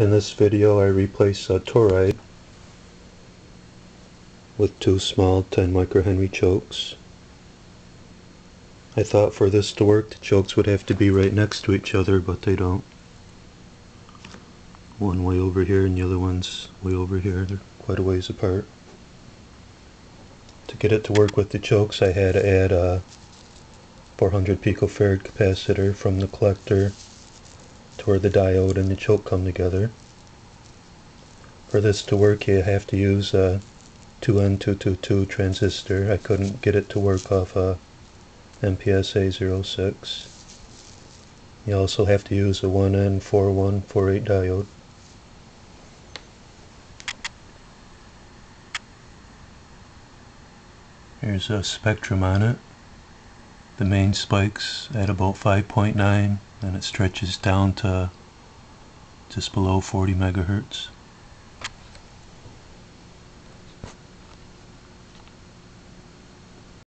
In this video I replace a toroid with two small 10 microhenry chokes. I thought for this to work the chokes would have to be right next to each other but they don't. One way over here and the other one's way over here. They're quite a ways apart. To get it to work with the chokes I had to add a 400 picofarad capacitor from the collector to where the diode and the choke come together. For this to work you have to use a 2N2222 transistor. I couldn't get it to work off a MPSA 06. You also have to use a 1N4148 diode. Here's a spectrum on it. The main spike's at about 5.9 and it stretches down to just below 40 megahertz.